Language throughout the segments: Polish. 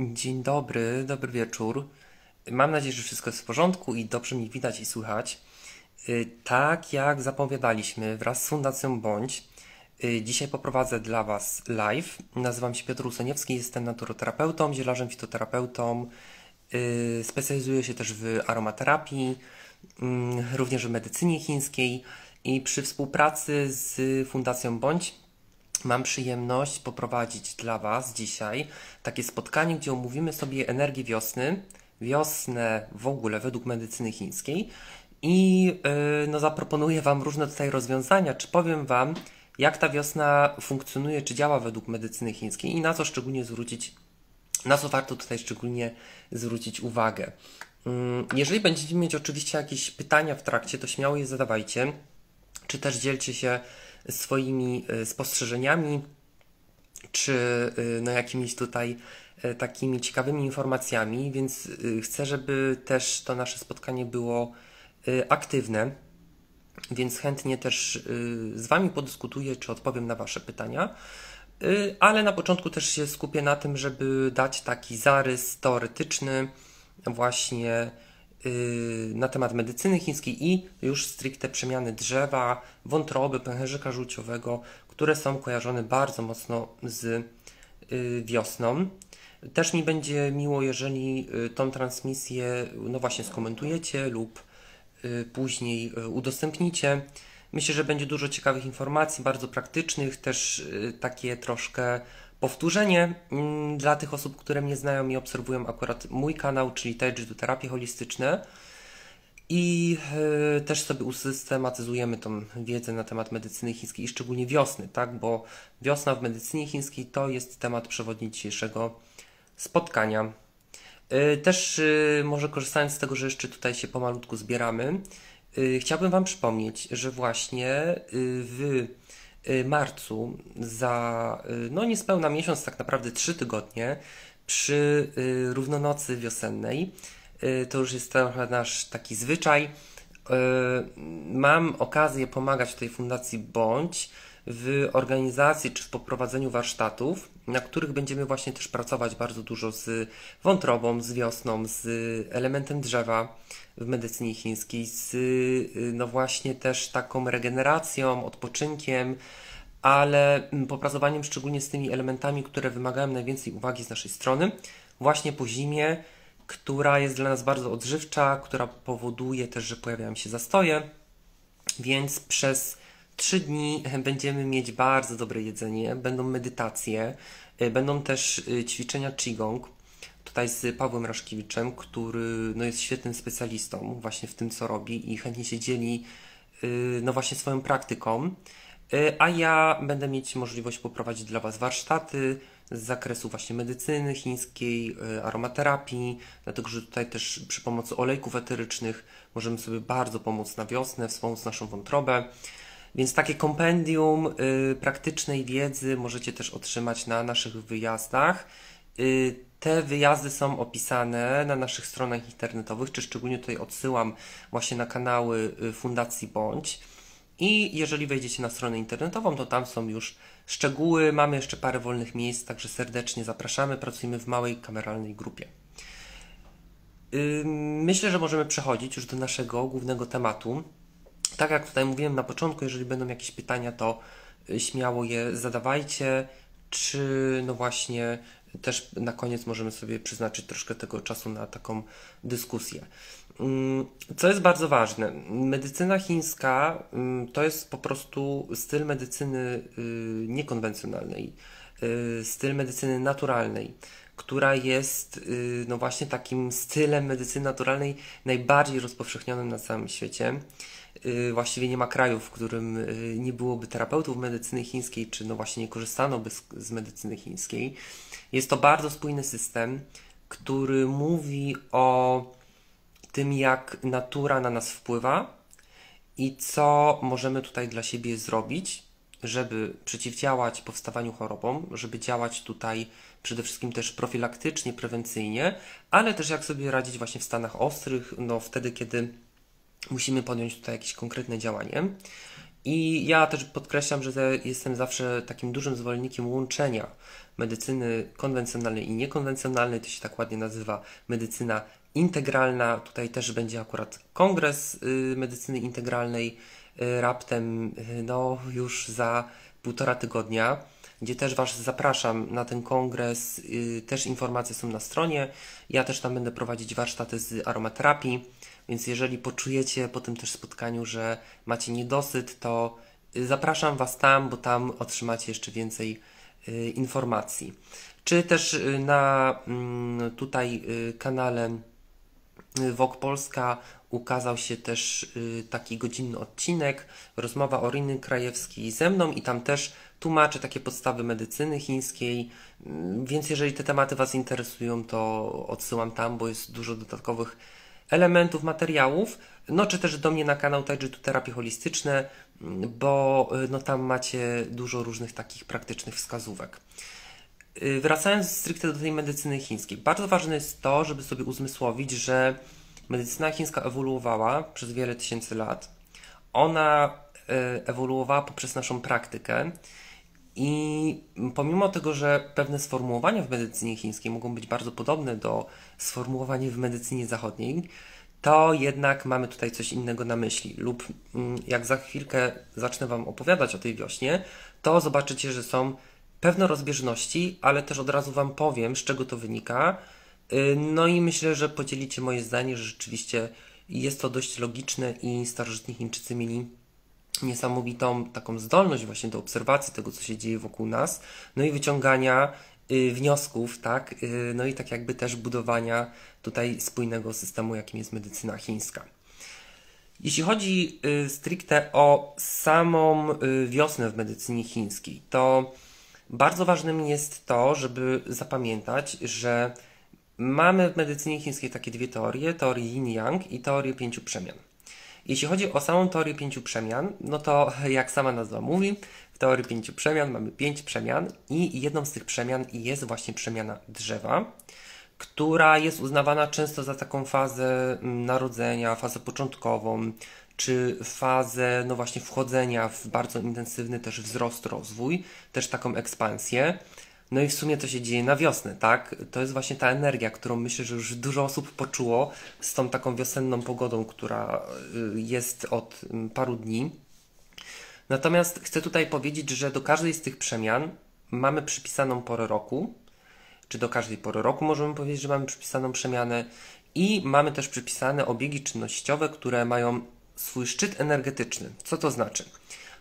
Dzień dobry, dobry wieczór. Mam nadzieję, że wszystko jest w porządku i dobrze mi widać i słychać. Y, Tak jak zapowiadaliśmy wraz z Fundacją Bądź, y, dzisiaj poprowadzę dla Was live. Nazywam się Piotr Usoniewski, jestem naturoterapeutą, zielarzem fitoterapeutą. Y, Specjalizuję się też w aromaterapii, mm, również w medycynie chińskiej i przy współpracy z Fundacją Bądź Mam przyjemność poprowadzić dla Was dzisiaj takie spotkanie, gdzie omówimy sobie energię wiosny, wiosnę w ogóle według medycyny chińskiej i yy, no, zaproponuję Wam różne tutaj rozwiązania, czy powiem Wam, jak ta wiosna funkcjonuje, czy działa według medycyny chińskiej i na co szczególnie zwrócić, na co warto tutaj szczególnie zwrócić uwagę. Mm, Jeżeli będziecie mieć oczywiście jakieś pytania w trakcie, to śmiało je zadawajcie, czy też dzielcie się swoimi y, spostrzeżeniami, czy y, no, jakimiś tutaj y, takimi ciekawymi informacjami, więc chcę, żeby też to nasze spotkanie było aktywne, więc chętnie też z Wami podyskutuję, czy odpowiem na Wasze pytania. Ale na początku też się skupię na tym, żeby dać taki zarys teoretyczny, właśnie na temat medycyny chińskiej i już stricte przemiany drzewa, wątroby, pęcherzyka żółciowego, które są kojarzone bardzo mocno z y, wiosną. Też mi będzie miło, jeżeli y, tą transmisję no właśnie skomentujecie lub y, później y, udostępnicie. Myślę, że będzie dużo ciekawych informacji, bardzo praktycznych, też y, takie troszkę powtórzenie mm, dla tych osób, które mnie znają i obserwują akurat mój kanał, czyli Taiji Terapie Holistyczne. I y, też sobie usystematyzujemy tą wiedzę na temat medycyny chińskiej i szczególnie wiosny, tak? Bo wiosna w medycynie chińskiej to jest temat przewodni dzisiejszego spotkania. Y, Też y, może korzystając z tego, że jeszcze tutaj się pomalutku zbieramy, chciałbym Wam przypomnieć, że właśnie w marcu za y, no niespełna miesiąc, tak naprawdę trzy tygodnie, przy y, równonocy wiosennej, y, to już jest trochę nasz taki zwyczaj, y, mam okazję pomagać tej fundacji Bądź w organizacji czy w poprowadzeniu warsztatów, na których będziemy właśnie też pracować bardzo dużo z wątrobą, z wiosną, z elementem drzewa w medycynie chińskiej, z y, no właśnie też taką regeneracją, odpoczynkiem, ale popracowaniem szczególnie z tymi elementami, które wymagają najwięcej uwagi z naszej strony, właśnie po zimie, która jest dla nas bardzo odżywcza, która powoduje też, że pojawiają się zastoje, więc przez trzy dni będziemy mieć bardzo dobre jedzenie, będą medytacje, y, będą też y, ćwiczenia Qigong. Tutaj z Pawłem Raszkiewiczem, który no, jest świetnym specjalistą właśnie w tym, co robi i chętnie się dzieli y, no właśnie swoją praktyką. Y, A ja będę mieć możliwość poprowadzić dla Was warsztaty z zakresu właśnie medycyny chińskiej, y, aromaterapii, dlatego że tutaj też przy pomocy olejków eterycznych możemy sobie bardzo pomóc na wiosnę, wspomóc naszą wątrobę. Więc takie kompendium praktycznej wiedzy możecie też otrzymać na naszych wyjazdach. Y, te wyjazdy są opisane na naszych stronach internetowych, czy szczególnie tutaj odsyłam właśnie na kanały y, Fundacji Bądź. I jeżeli wejdziecie na stronę internetową, to tam są już szczegóły. Mamy jeszcze parę wolnych miejsc, także serdecznie zapraszamy. Pracujemy w małej kameralnej grupie. Ym, Myślę, że możemy przechodzić już do naszego głównego tematu. Tak jak tutaj mówiłem na początku, jeżeli będą jakieś pytania, to y, śmiało je zadawajcie, czy no właśnie też na koniec możemy sobie przeznaczyć troszkę tego czasu na taką dyskusję. Mm, Co jest bardzo ważne, medycyna chińska mm, to jest po prostu styl medycyny y, niekonwencjonalnej, y, styl medycyny naturalnej, która jest y, no właśnie takim stylem medycyny naturalnej najbardziej rozpowszechnionym na całym świecie. Y, Właściwie nie ma kraju, w którym y, nie byłoby terapeutów medycyny chińskiej, czy no właśnie nie korzystano by z, z medycyny chińskiej. Jest to bardzo spójny system, który mówi o tym, jak natura na nas wpływa i co możemy tutaj dla siebie zrobić, żeby przeciwdziałać powstawaniu chorobom, żeby działać tutaj przede wszystkim też profilaktycznie, prewencyjnie, ale też jak sobie radzić właśnie w stanach ostrych, no wtedy, kiedy musimy podjąć tutaj jakieś konkretne działanie. I ja też podkreślam, że jestem zawsze takim dużym zwolennikiem łączenia medycyny konwencjonalnej i niekonwencjonalnej. To się tak ładnie nazywa medycyna integralna. Tutaj też będzie akurat kongres y, medycyny integralnej y, raptem y, no już za półtora tygodnia, gdzie też Was zapraszam na ten kongres. Też informacje są na stronie. Ja też tam będę prowadzić warsztaty z aromaterapii, więc jeżeli poczujecie po tym też spotkaniu, że macie niedosyt, to zapraszam Was tam, bo tam otrzymacie jeszcze więcej informacji. Czy też na mm, tutaj kanale Wok Polska ukazał się też y, taki godzinny odcinek, rozmowa o Riny Krajewskiej ze mną i tam też tłumaczę takie podstawy medycyny chińskiej, mm, więc jeżeli te tematy Was interesują, to odsyłam tam, bo jest dużo dodatkowych elementów, materiałów, no czy też do mnie na kanał Taijutsu Terapie Holistyczne, bo y, no tam macie dużo różnych takich praktycznych wskazówek. Y, wracając stricte do tej medycyny chińskiej, bardzo ważne jest to, żeby sobie uzmysłowić, że medycyna chińska ewoluowała przez wiele tysięcy lat. Ona y, ewoluowała poprzez naszą praktykę i pomimo tego, że pewne sformułowania w medycynie chińskiej mogą być bardzo podobne do sformułowań w medycynie zachodniej, to jednak mamy tutaj coś innego na myśli. Lub mm, jak za chwilkę zacznę Wam opowiadać o tej wiośnie, to zobaczycie, że są pewne rozbieżności, ale też od razu Wam powiem, z czego to wynika. Y, no i myślę, że podzielicie moje zdanie, że rzeczywiście jest to dość logiczne i starożytni Chińczycy mieli niesamowitą taką zdolność właśnie do obserwacji tego, co się dzieje wokół nas, no i wyciągania y, wniosków, tak, y, no i tak jakby też budowania tutaj spójnego systemu, jakim jest medycyna chińska. Jeśli chodzi stricte o samą wiosnę w medycynie chińskiej, to bardzo ważnym jest to, żeby zapamiętać, że mamy w medycynie chińskiej takie dwie teorie, teorię yin-yang i teorię pięciu przemian. Jeśli chodzi o samą teorię pięciu przemian, no to jak sama nazwa mówi, w teorii pięciu przemian mamy pięć przemian i jedną z tych przemian jest właśnie przemiana drzewa, która jest uznawana często za taką fazę mm, narodzenia, fazę początkową, czy fazę, no właśnie, wchodzenia w bardzo intensywny też wzrost, rozwój, też taką ekspansję. No i w sumie to się dzieje na wiosnę, tak? To jest właśnie ta energia, którą myślę, że już dużo osób poczuło z tą taką wiosenną pogodą, która y, jest od mm, paru dni. Natomiast chcę tutaj powiedzieć, że do każdej z tych przemian mamy przypisaną porę roku, czy do każdej pory roku możemy powiedzieć, że mamy przypisaną przemianę i mamy też przypisane obiegi czynnościowe, które mają swój szczyt energetyczny. Co to znaczy?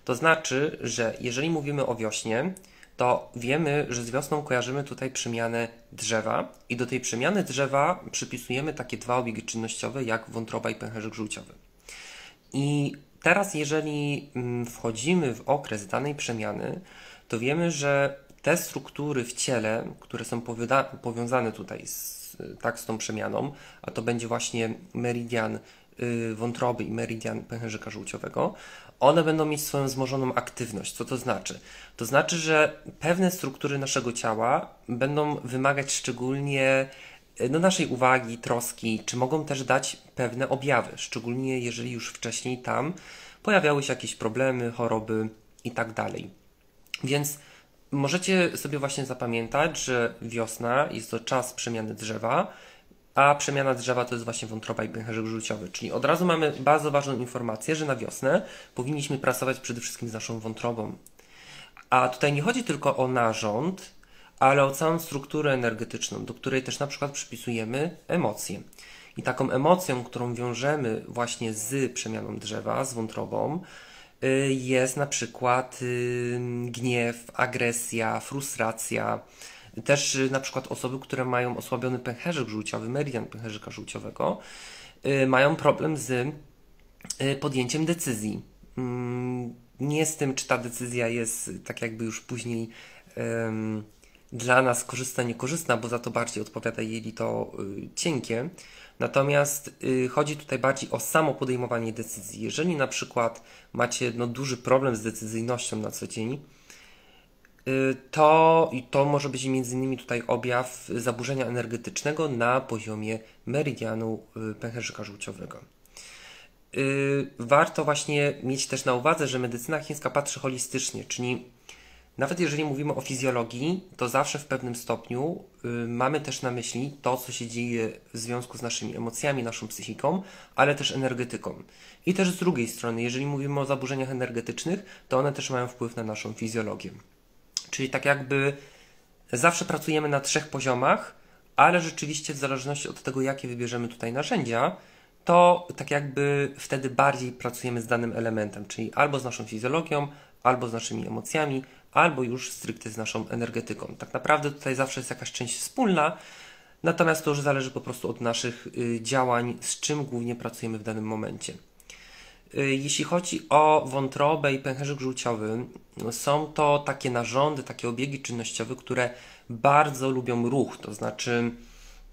To znaczy, że jeżeli mówimy o wiośnie, to wiemy, że z wiosną kojarzymy tutaj przemianę drzewa i do tej przemiany drzewa przypisujemy takie dwa obiegi czynnościowe jak wątroba i pęcherzyk żółciowy. I teraz jeżeli mm, wchodzimy w okres danej przemiany, to wiemy, że te struktury w ciele, które są powiązane tutaj z, tak, z tą przemianą, a to będzie właśnie meridian Y, wątroby i meridian pęcherzyka żółciowego, one będą mieć swoją wzmożoną aktywność. Co to znaczy? To znaczy, że pewne struktury naszego ciała będą wymagać szczególnie y, no, naszej uwagi, troski, czy mogą też dać pewne objawy, szczególnie jeżeli już wcześniej tam pojawiały się jakieś problemy, choroby i tak dalej. Więc możecie sobie właśnie zapamiętać, że wiosna jest to czas przemiany drzewa, a przemiana drzewa to jest właśnie wątroba i pęcherzyk żółciowy. Czyli od razu mamy bardzo ważną informację, że na wiosnę powinniśmy pracować przede wszystkim z naszą wątrobą. A tutaj nie chodzi tylko o narząd, ale o całą strukturę energetyczną, do której też na przykład przypisujemy emocje. I taką emocją, którą wiążemy właśnie z przemianą drzewa, z wątrobą, y, jest na przykład gniew, agresja, frustracja, też y, na przykład osoby, które mają osłabiony pęcherzyk żółciowy, meridian pęcherzyka żółciowego, y, mają problem z y, podjęciem decyzji. Mm, nie z tym, czy ta decyzja jest tak jakby już później dla nas korzystna, niekorzystna, bo za to bardziej odpowiada jej to y, cienkie. Natomiast chodzi tutaj bardziej o samo podejmowanie decyzji. Jeżeli na przykład macie no, duży problem z decyzyjnością na co dzień, to, i to może być m.in. tutaj objaw zaburzenia energetycznego na poziomie meridianu y, pęcherzyka żółciowego. yy, warto właśnie mieć też na uwadze, że medycyna chińska patrzy holistycznie, czyli nawet jeżeli mówimy o fizjologii, to zawsze w pewnym stopniu y, mamy też na myśli to, co się dzieje w związku z naszymi emocjami, naszą psychiką, ale też energetyką. I też z drugiej strony, jeżeli mówimy o zaburzeniach energetycznych, to one też mają wpływ na naszą fizjologię. Czyli tak jakby zawsze pracujemy na trzech poziomach, ale rzeczywiście w zależności od tego, jakie wybierzemy tutaj narzędzia, to tak jakby wtedy bardziej pracujemy z danym elementem, czyli albo z naszą fizjologią, albo z naszymi emocjami, albo już stricte z naszą energetyką. Tak naprawdę tutaj zawsze jest jakaś część wspólna, natomiast to już zależy po prostu od naszych y, działań, z czym głównie pracujemy w danym momencie. Y, jeśli chodzi o wątrobę i pęcherzyk żółciowy, są to takie narządy, takie obiegi czynnościowe, które bardzo lubią ruch, to znaczy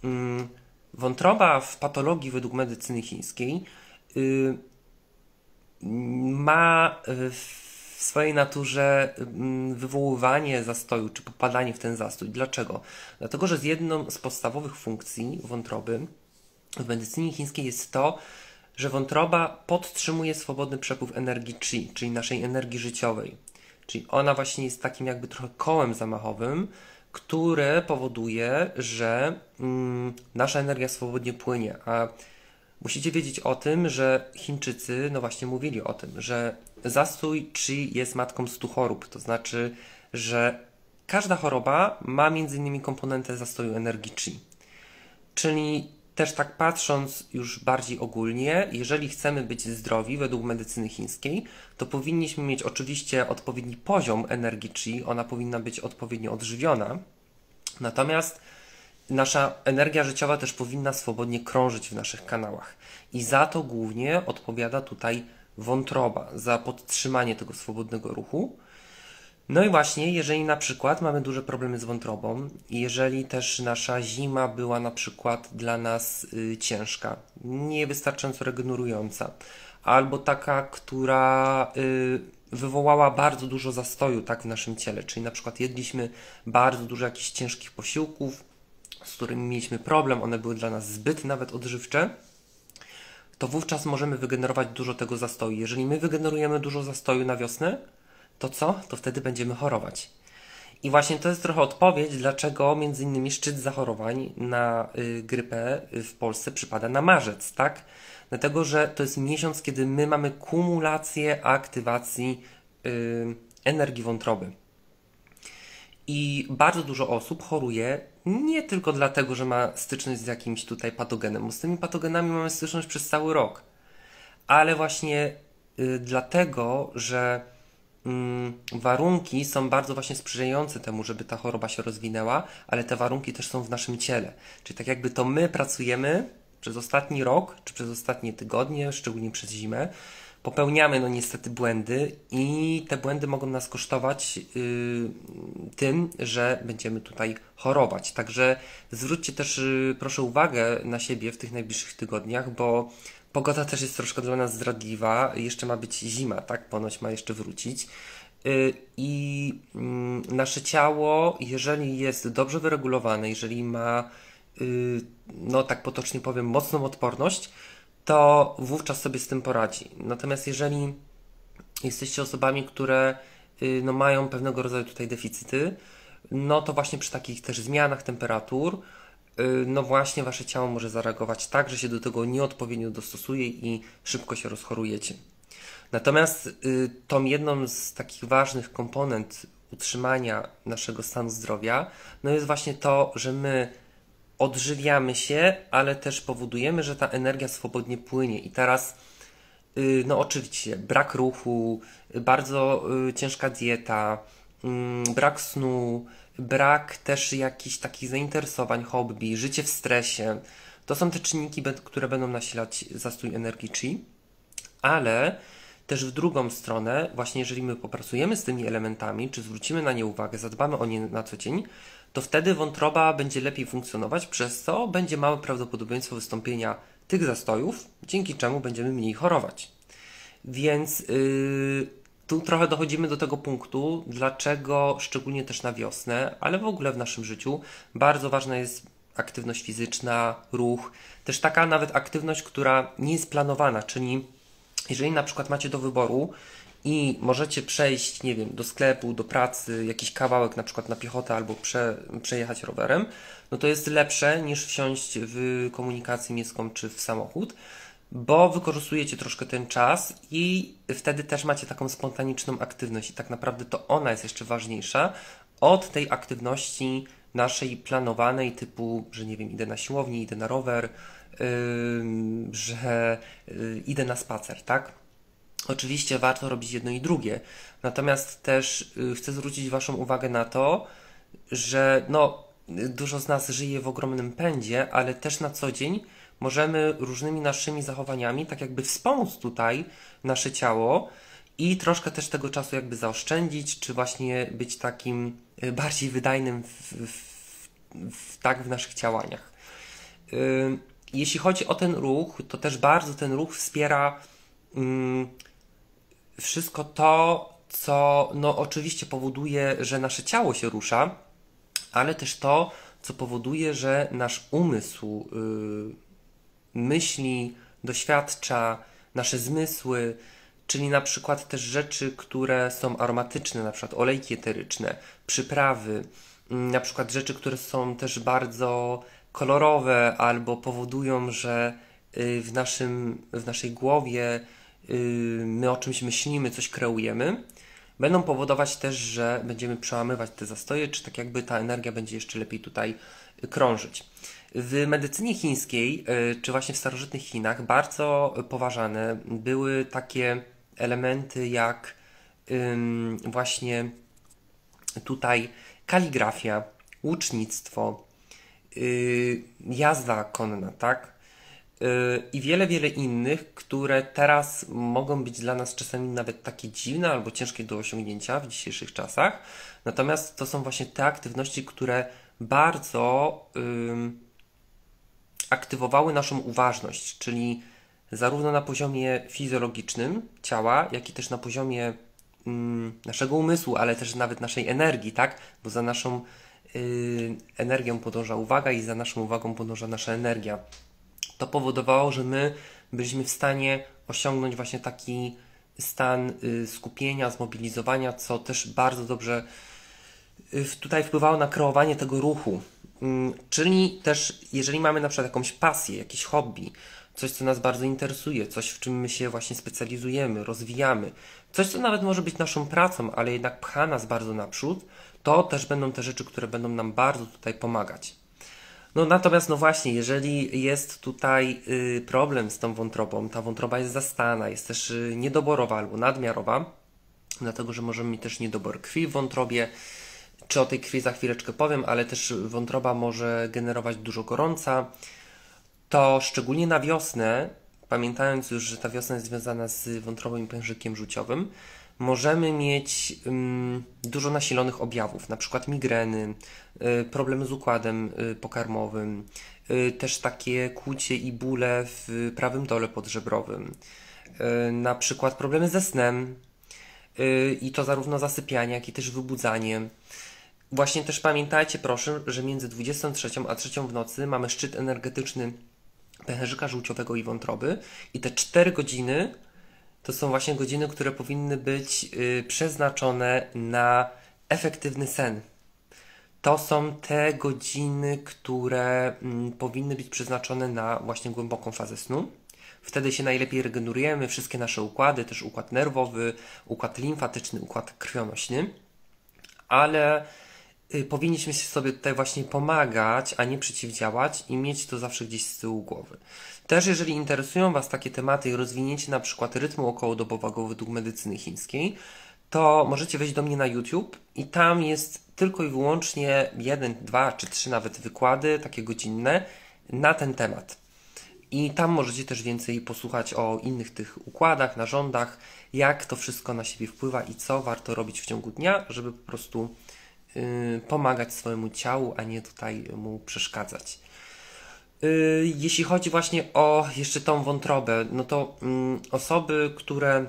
mm, wątroba w patologii według medycyny chińskiej y, ma w w swojej naturze mm, wywoływanie zastoju czy popadanie w ten zastój. Dlaczego? Dlatego, że z jedną z podstawowych funkcji wątroby w medycynie chińskiej jest to, że wątroba podtrzymuje swobodny przepływ energii chi, czyli naszej energii życiowej. Czyli ona właśnie jest takim jakby trochę kołem zamachowym, które powoduje, że mm, nasza energia swobodnie płynie. A musicie wiedzieć o tym, że Chińczycy, no właśnie mówili o tym, że zastój chi jest matką stu chorób, to znaczy, że każda choroba ma między innymi komponentę zastoju energii chi. Czyli też tak patrząc już bardziej ogólnie, jeżeli chcemy być zdrowi według medycyny chińskiej, to powinniśmy mieć oczywiście odpowiedni poziom energii chi, ona powinna być odpowiednio odżywiona. Natomiast nasza energia życiowa też powinna swobodnie krążyć w naszych kanałach. I za to głównie odpowiada tutaj wątroba, za podtrzymanie tego swobodnego ruchu. No i właśnie, jeżeli na przykład mamy duże problemy z wątrobą, jeżeli też nasza zima była na przykład dla nas y, ciężka, niewystarczająco regenerująca, albo taka, która y, wywołała bardzo dużo zastoju tak w naszym ciele, czyli na przykład jedliśmy bardzo dużo jakichś ciężkich posiłków, z którymi mieliśmy problem, one były dla nas zbyt nawet odżywcze, to wówczas możemy wygenerować dużo tego zastoju. Jeżeli my wygenerujemy dużo zastoju na wiosnę, to co? To wtedy będziemy chorować. I właśnie to jest trochę odpowiedź, dlaczego między innymi szczyt zachorowań na y, grypę w Polsce przypada na marzec, tak? Dlatego, że to jest miesiąc, kiedy my mamy kumulację aktywacji y, energii wątroby. I bardzo dużo osób choruje nie tylko dlatego, że ma styczność z jakimś tutaj patogenem, bo z tymi patogenami mamy styczność przez cały rok, ale właśnie y, dlatego, że y, warunki są bardzo właśnie sprzyjające temu, żeby ta choroba się rozwinęła, ale te warunki też są w naszym ciele. Czyli tak jakby to my pracujemy przez ostatni rok, czy przez ostatnie tygodnie, szczególnie przez zimę, popełniamy no niestety błędy i te błędy mogą nas kosztować yy, tym, że będziemy tutaj chorować. Także zwróćcie też yy, proszę uwagę na siebie w tych najbliższych tygodniach, bo pogoda też jest troszkę dla nas zdradliwa. Jeszcze ma być zima, tak? Ponoć ma jeszcze wrócić. Yy, I mm, nasze ciało, jeżeli jest dobrze wyregulowane, jeżeli ma, yy, no tak potocznie powiem, mocną odporność, to wówczas sobie z tym poradzi. Natomiast jeżeli jesteście osobami, które y, no, mają pewnego rodzaju tutaj deficyty, no to właśnie przy takich też zmianach temperatur, y, no właśnie wasze ciało może zareagować tak, że się do tego nieodpowiednio dostosuje i szybko się rozchorujecie. Natomiast y, tą jedną z takich ważnych komponent utrzymania naszego stanu zdrowia, no jest właśnie to, że my odżywiamy się, ale też powodujemy, że ta energia swobodnie płynie. I teraz, y, no oczywiście, brak ruchu, bardzo y, ciężka dieta, mm, brak snu, brak też jakichś takich zainteresowań, hobby, życie w stresie. To są te czynniki, które będą nasilać zastój energii chi, ale też w drugą stronę, właśnie jeżeli my popracujemy z tymi elementami, czy zwrócimy na nie uwagę, zadbamy o nie na co dzień, to wtedy wątroba będzie lepiej funkcjonować, przez co będzie małe prawdopodobieństwo wystąpienia tych zastojów, dzięki czemu będziemy mniej chorować. Więc yy, tu trochę dochodzimy do tego punktu, dlaczego szczególnie też na wiosnę, ale w ogóle w naszym życiu bardzo ważna jest aktywność fizyczna, ruch, też taka nawet aktywność, która nie jest planowana, czyli Jeżeli na przykład macie do wyboru i możecie przejść, nie wiem, do sklepu, do pracy, jakiś kawałek na przykład na piechotę albo prze, przejechać rowerem, no to jest lepsze niż wsiąść w komunikację miejską czy w samochód, bo wykorzystujecie troszkę ten czas i wtedy też macie taką spontaniczną aktywność i tak naprawdę to ona jest jeszcze ważniejsza od tej aktywności naszej planowanej typu, że nie wiem, idę na siłownię, idę na rower, yy, że yy, idę na spacer, tak? Oczywiście warto robić jedno i drugie, natomiast też yy, chcę zwrócić Waszą uwagę na to, że no, dużo z nas żyje w ogromnym pędzie, ale też na co dzień możemy różnymi naszymi zachowaniami tak jakby wspomóc tutaj nasze ciało i troszkę też tego czasu jakby zaoszczędzić, czy właśnie być takim y, bardziej wydajnym w, w, w tak w naszych działaniach. Y, jeśli chodzi o ten ruch, to też bardzo ten ruch wspiera mm, wszystko to, co no oczywiście powoduje, że nasze ciało się rusza, ale też to, co powoduje, że nasz umysł yy, myśli, doświadcza, nasze zmysły, czyli na przykład też rzeczy, które są aromatyczne, na przykład olejki eteryczne, przyprawy, yy, na przykład rzeczy, które są też bardzo kolorowe albo powodują, że yy, w, naszym, w naszej głowie yy, my o czymś myślimy, coś kreujemy będą powodować też, że będziemy przełamywać te zastoje, czy tak jakby ta energia będzie jeszcze lepiej tutaj krążyć. W medycynie chińskiej, y, czy właśnie w starożytnych Chinach, bardzo poważane były takie elementy jak właśnie tutaj kaligrafia, łucznictwo, y, jazda konna, tak? i wiele, wiele innych, które teraz mogą być dla nas czasami nawet takie dziwne albo ciężkie do osiągnięcia w dzisiejszych czasach. Natomiast to są właśnie te aktywności, które bardzo ym, aktywowały naszą uważność, czyli zarówno na poziomie fizjologicznym ciała, jak i też na poziomie ym, naszego umysłu, ale też nawet naszej energii, tak? Bo za naszą y, energią podąża uwaga i za naszą uwagą podąża nasza energia to powodowało, że my byliśmy w stanie osiągnąć właśnie taki stan y, skupienia, zmobilizowania, co też bardzo dobrze tutaj wpływało na kreowanie tego ruchu. Mm, czyli też, jeżeli mamy na przykład jakąś pasję, jakieś hobby, coś, co nas bardzo interesuje, coś, w czym my się właśnie specjalizujemy, rozwijamy, coś, co nawet może być naszą pracą, ale jednak pcha nas bardzo naprzód, to też będą te rzeczy, które będą nam bardzo tutaj pomagać. No natomiast, no właśnie, jeżeli jest tutaj y, problem z tą wątrobą, ta wątroba jest zastana, jest też y, niedoborowa albo nadmiarowa, dlatego że możemy mieć też niedobór krwi w wątrobie, czy o tej krwi za chwileczkę powiem, ale też wątroba może generować dużo gorąca, to szczególnie na wiosnę, pamiętając już, że ta wiosna jest związana z wątrobą i pężykiem żółciowym, możemy mieć um, dużo nasilonych objawów, na przykład migreny, y, problemy z układem y, pokarmowym, y, też takie kłucie i bóle w prawym dole podżebrowym, y, na przykład problemy ze snem y, i to zarówno zasypianie, jak i też wybudzanie. Właśnie też pamiętajcie proszę, że między 23 a 3 w nocy mamy szczyt energetyczny pęcherzyka żółciowego i wątroby i te 4 godziny to są właśnie godziny, które powinny być y, przeznaczone na efektywny sen. To są te godziny, które mm, powinny być przeznaczone na właśnie głęboką fazę snu. Wtedy się najlepiej regenerujemy, wszystkie nasze układy, też układ nerwowy, układ limfatyczny, układ krwionośny. Ale y, powinniśmy sobie tutaj właśnie pomagać, a nie przeciwdziałać i mieć to zawsze gdzieś z tyłu głowy. Też jeżeli interesują Was takie tematy i rozwinięcie na przykład rytmu okołodobowego według medycyny chińskiej, to możecie wejść do mnie na YouTube i tam jest tylko i wyłącznie jeden, dwa czy trzy nawet wykłady, takie godzinne, na ten temat. I tam możecie też więcej posłuchać o innych tych układach, narządach, jak to wszystko na siebie wpływa i co warto robić w ciągu dnia, żeby po prostu pomagać swojemu ciału, a nie tutaj mu przeszkadzać. Y, jeśli chodzi właśnie o jeszcze tą wątrobę, no to mm, osoby, które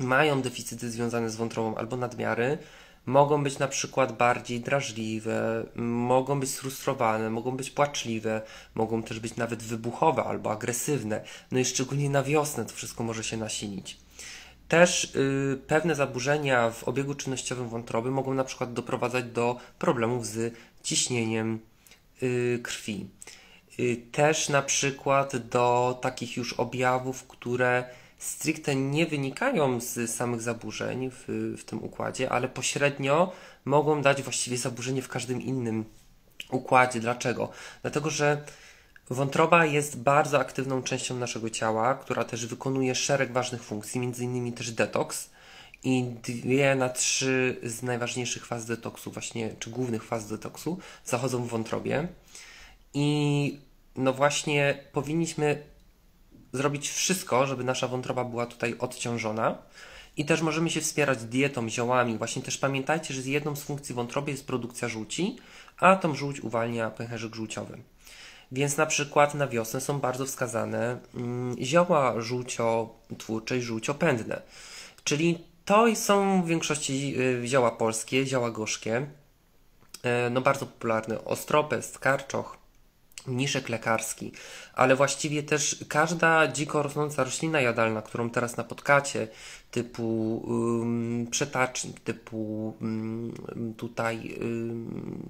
mają deficyty związane z wątrobą albo nadmiary, mogą być na przykład bardziej drażliwe, mogą być sfrustrowane, mogą być płaczliwe, mogą też być nawet wybuchowe albo agresywne. No i szczególnie na wiosnę to wszystko może się nasilić. Też y, pewne zaburzenia w obiegu czynnościowym wątroby mogą na przykład doprowadzać do problemów z ciśnieniem y, krwi. Y, też na przykład do takich już objawów, które stricte nie wynikają z samych zaburzeń w, w tym układzie, ale pośrednio mogą dać właściwie zaburzenie w każdym innym układzie. Dlaczego? Dlatego, że wątroba jest bardzo aktywną częścią naszego ciała, która też wykonuje szereg ważnych funkcji, innymi też detoks. I dwie na trzy z najważniejszych faz detoksu, właśnie, czy głównych faz detoksu, zachodzą w wątrobie. I no właśnie powinniśmy zrobić wszystko, żeby nasza wątroba była tutaj odciążona. I też możemy się wspierać dietą, ziołami. Właśnie też pamiętajcie, że jedną z funkcji wątroby jest produkcja żółci, a tą żółć uwalnia pęcherzyk żółciowy. Więc na przykład na wiosnę są bardzo wskazane mm, zioła żółciotwórcze i żółciopędne. Czyli to są w większości y, zioła polskie, zioła gorzkie. E, no bardzo popularne. Ostropest, karczoch, mniszek lekarski, ale właściwie też każda dziko rosnąca roślina jadalna, którą teraz napotkacie, typu um, przetacznik, typu um, tutaj um,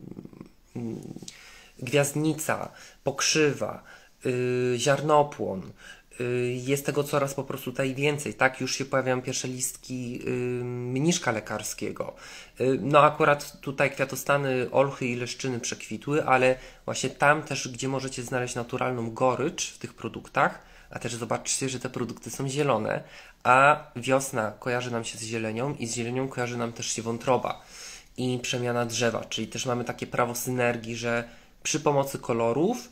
gwiazdnica, pokrzywa, y, ziarnopłon, Y, jest tego coraz po prostu tutaj więcej. Tak, już się pojawiają pierwsze listki y, mniszka lekarskiego. Y, no akurat tutaj kwiatostany olchy i leszczyny przekwitły, ale właśnie tam też, gdzie możecie znaleźć naturalną gorycz w tych produktach, a też zobaczcie, że te produkty są zielone, a wiosna kojarzy nam się z zielenią i z zielenią kojarzy nam też się wątroba i przemiana drzewa, czyli też mamy takie prawo synergii, że przy pomocy kolorów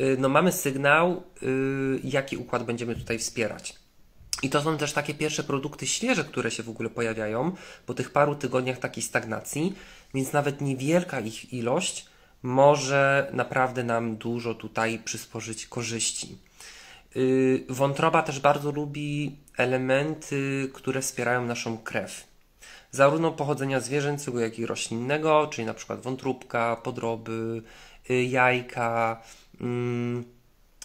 Y, no mamy sygnał, y, jaki układ będziemy tutaj wspierać. I to są też takie pierwsze produkty świeże, które się w ogóle pojawiają po tych paru tygodniach takiej stagnacji, więc nawet niewielka ich ilość może naprawdę nam dużo tutaj przysporzyć korzyści. Y, wątroba też bardzo lubi elementy, które wspierają naszą krew. Zarówno pochodzenia zwierzęcego, jak i roślinnego, czyli na przykład wątróbka, podroby, jajka, mm,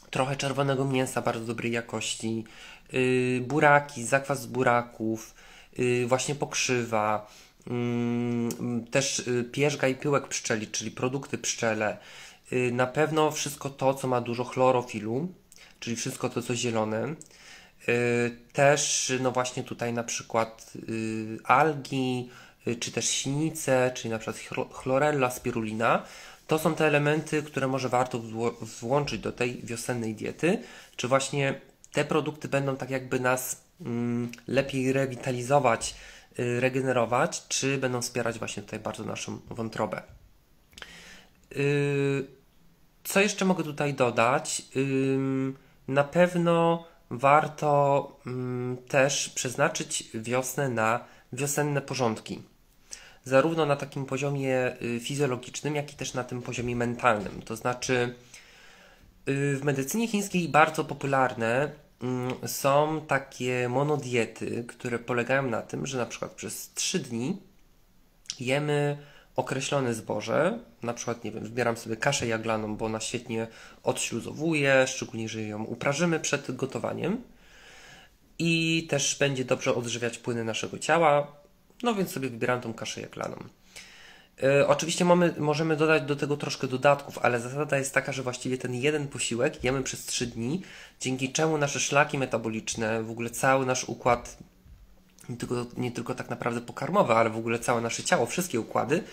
trochę czerwonego mięsa bardzo dobrej jakości, yy, buraki, zakwas z buraków, yy, właśnie pokrzywa, yy, też pierzga i pyłek pszczeli, czyli produkty pszczele. Na pewno wszystko to, co ma dużo chlorofilu, czyli wszystko to, co zielone. Też, no właśnie tutaj na przykład algi, czy też sinice, czyli na przykład chlorella, spirulina, to są te elementy, które może warto włączyć do tej wiosennej diety, czy właśnie te produkty będą tak jakby nas mm, lepiej rewitalizować, y, regenerować, czy będą wspierać właśnie tutaj bardzo naszą wątrobę. Y, co jeszcze mogę tutaj dodać? Na pewno warto mm, też przeznaczyć wiosnę na wiosenne porządki zarówno na takim poziomie y, fizjologicznym, jak i też na tym poziomie mentalnym. To znaczy, y, w medycynie chińskiej bardzo popularne mm, są takie monodiety, które polegają na tym, że na przykład przez 3 dni jemy określone zboże, na przykład, nie wiem, wybieram sobie kaszę jaglaną, bo ona świetnie odśluzowuje, szczególnie, że ją uprażymy przed gotowaniem. I też będzie dobrze odżywiać płyny naszego ciała, no więc sobie wybieram tą kaszę jaglaną. Yy, oczywiście mamy, możemy dodać do tego troszkę dodatków, ale zasada jest taka, że właściwie ten jeden posiłek jemy przez 3 dni, dzięki czemu nasze szlaki metaboliczne, w ogóle cały nasz układ, nie tylko, nie tylko tak naprawdę pokarmowy, ale w ogóle całe nasze ciało, wszystkie układy,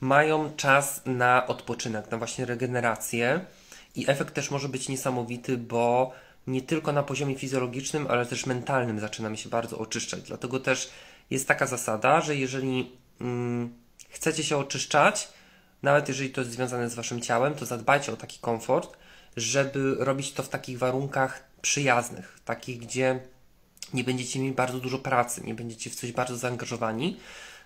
mają czas na odpoczynek, na właśnie regenerację i efekt też może być niesamowity, bo nie tylko na poziomie fizjologicznym, ale też mentalnym zaczynamy się bardzo oczyszczać. Dlatego też jest taka zasada, że jeżeli mm, chcecie się oczyszczać, nawet jeżeli to jest związane z waszym ciałem, to zadbajcie o taki komfort, żeby robić to w takich warunkach przyjaznych, takich, gdzie nie będziecie mieli bardzo dużo pracy, nie będziecie w coś bardzo zaangażowani,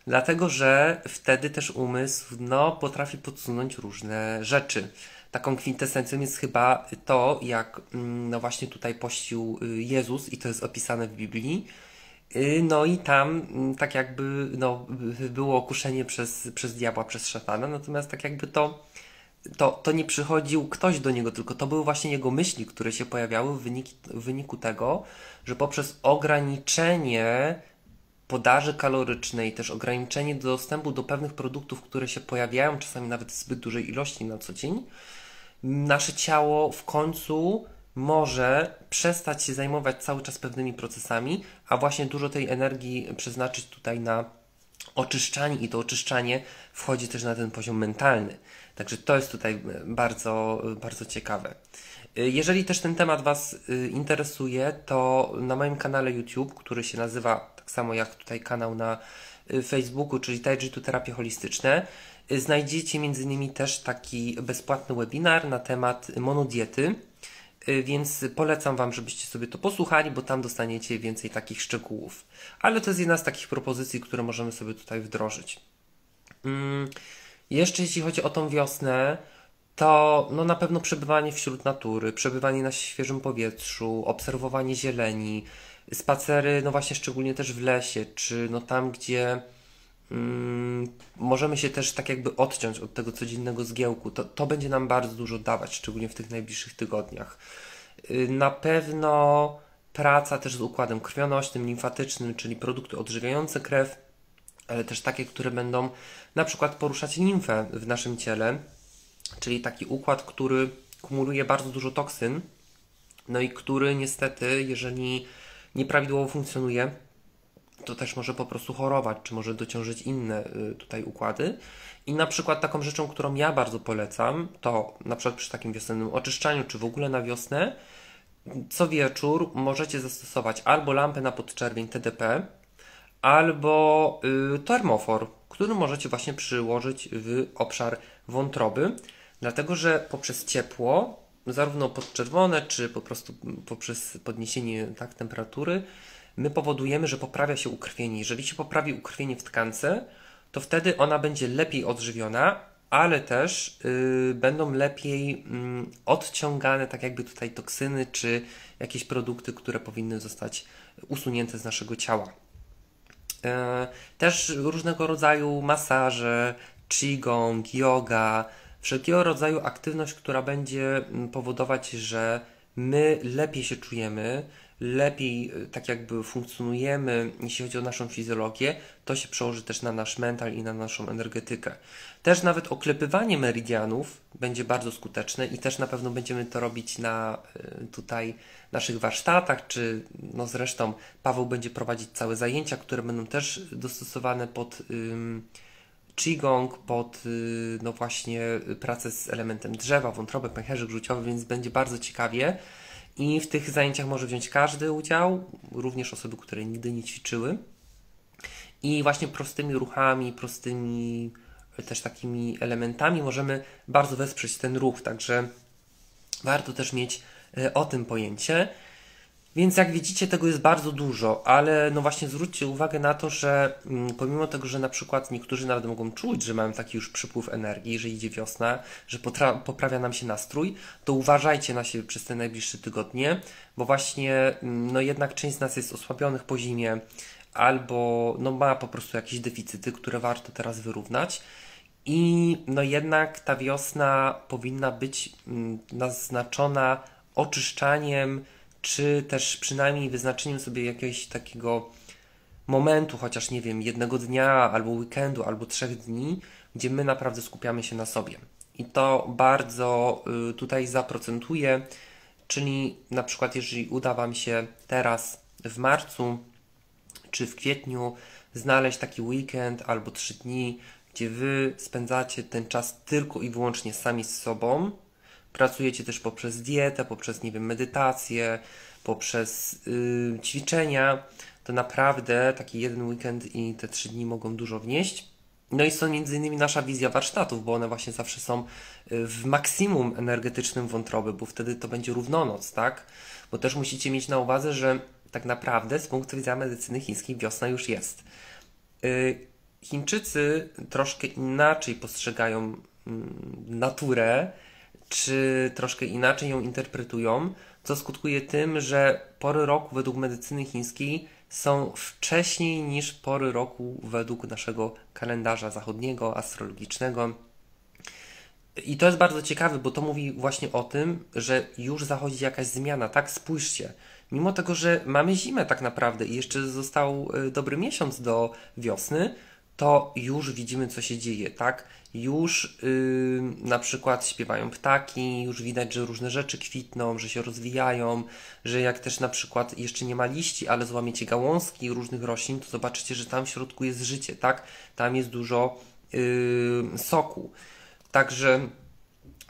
dlatego że wtedy też umysł no, potrafi podsunąć różne rzeczy. Taką kwintesencją jest chyba to, jak mm, no właśnie tutaj pościł y, Jezus, i to jest opisane w Biblii, no i tam mm, tak jakby no, było okuszenie przez, przez diabła, przez szatana, natomiast tak jakby to, to, to nie przychodził ktoś do niego, tylko to były właśnie jego myśli, które się pojawiały w, w wyniku tego, że poprzez ograniczenie podaży kalorycznej, też ograniczenie dostępu do pewnych produktów, które się pojawiają, czasami nawet w zbyt dużej ilości na co dzień, nasze ciało w końcu może przestać się zajmować cały czas pewnymi procesami, a właśnie dużo tej energii przeznaczyć tutaj na oczyszczanie i to oczyszczanie wchodzi też na ten poziom mentalny. Także to jest tutaj bardzo, bardzo ciekawe. Jeżeli też ten temat Was interesuje, to na moim kanale YouTube, który się nazywa tak samo jak tutaj kanał na Facebooku, czyli Taiji Terapie Holistyczne, znajdziecie innymi też taki bezpłatny webinar na temat monodiety więc polecam Wam, żebyście sobie to posłuchali, bo tam dostaniecie więcej takich szczegółów. Ale to jest jedna z takich propozycji, które możemy sobie tutaj wdrożyć. Mm, jeszcze jeśli chodzi o tą wiosnę, to no na pewno przebywanie wśród natury, przebywanie na świeżym powietrzu, obserwowanie zieleni, spacery, no właśnie szczególnie też w lesie, czy no tam, gdzie mm, możemy się też tak jakby odciąć od tego codziennego zgiełku. To, to będzie nam bardzo dużo dawać, szczególnie w tych najbliższych tygodniach. Y, na pewno praca też z układem krwionośnym, limfatycznym, czyli produkty odżywiające krew, ale też takie, które będą na przykład poruszać limfę w naszym ciele, czyli taki układ, który kumuluje bardzo dużo toksyn, no i który niestety, jeżeli nieprawidłowo funkcjonuje, to też może po prostu chorować, czy może dociążyć inne y, tutaj układy. I na przykład taką rzeczą, którą ja bardzo polecam, to na przykład przy takim wiosennym oczyszczaniu, czy w ogóle na wiosnę, co wieczór możecie zastosować albo lampę na podczerwień TDP, albo y, termofor, który możecie właśnie przyłożyć w obszar wątroby, dlatego że poprzez ciepło, zarówno podczerwone, czy po prostu poprzez podniesienie tak, temperatury, my powodujemy, że poprawia się ukrwienie. Jeżeli się poprawi ukrwienie w tkance, to wtedy ona będzie lepiej odżywiona, ale też yy, będą lepiej yy, odciągane, tak jakby tutaj toksyny czy jakieś produkty, które powinny zostać usunięte z naszego ciała. Yy, też różnego rodzaju masaże, qigong, yoga, wszelkiego rodzaju aktywność, która będzie mm, powodować, że my lepiej się czujemy, lepiej e, tak jakby funkcjonujemy, jeśli chodzi o naszą fizjologię, to się przełoży też na nasz mental i na naszą energetykę. Też nawet oklepywanie meridianów będzie bardzo skuteczne i też na pewno będziemy to robić na e, tutaj naszych warsztatach, czy no zresztą Paweł będzie prowadzić całe zajęcia, które będą też dostosowane pod ym, Qigong, pod y, no właśnie pracę z elementem drzewa, wątrobę, pęcherzyk rzuciowy, więc będzie bardzo ciekawie. I w tych zajęciach może wziąć każdy udział, również osoby, które nigdy nie ćwiczyły. I właśnie prostymi ruchami, prostymi też takimi elementami możemy bardzo wesprzeć ten ruch, także warto też mieć e, o tym pojęcie. Więc jak widzicie, tego jest bardzo dużo, ale no właśnie zwróćcie uwagę na to, że mm, pomimo tego, że na przykład niektórzy nawet mogą czuć, że mają taki już przypływ energii, że idzie wiosna, że poprawia nam się nastrój, to uważajcie na siebie przez te najbliższe tygodnie, bo właśnie mm, no jednak część z nas jest osłabionych po zimie, albo no ma po prostu jakieś deficyty, które warto teraz wyrównać. I no jednak ta wiosna powinna być mm, naznaczona oczyszczaniem, czy też przynajmniej wyznaczeniem sobie jakiegoś takiego momentu, chociaż nie wiem, jednego dnia, albo weekendu, albo trzech dni, gdzie my naprawdę skupiamy się na sobie. I to bardzo y, tutaj zaprocentuje, czyli na przykład jeżeli uda Wam się teraz w marcu czy w kwietniu znaleźć taki weekend albo trzy dni, gdzie Wy spędzacie ten czas tylko i wyłącznie sami z sobą, pracujecie też poprzez dietę, poprzez, nie wiem, medytację, poprzez yy, ćwiczenia, to naprawdę taki jeden weekend i te trzy dni mogą dużo wnieść. No i są między innymi nasza wizja warsztatów, bo one właśnie zawsze są y, w maksimum energetycznym wątroby, bo wtedy to będzie równonoc, tak? Bo też musicie mieć na uwadze, że tak naprawdę z punktu widzenia medycyny chińskiej wiosna już jest. Y, Chińczycy troszkę inaczej postrzegają mm, naturę czy troszkę inaczej ją interpretują, co skutkuje tym, że pory roku według medycyny chińskiej są wcześniej niż pory roku według naszego kalendarza zachodniego, astrologicznego. I to jest bardzo ciekawe, bo to mówi właśnie o tym, że już zachodzi jakaś zmiana. Tak, spójrzcie. Mimo tego, że mamy zimę tak naprawdę i jeszcze został y, dobry miesiąc do wiosny, to już widzimy, co się dzieje, tak? Już yy, na przykład śpiewają ptaki, już widać, że różne rzeczy kwitną, że się rozwijają, że jak też na przykład jeszcze nie ma liści, ale złamiecie gałązki różnych roślin, to zobaczycie, że tam w środku jest życie, tak? Tam jest dużo yy, soku. Także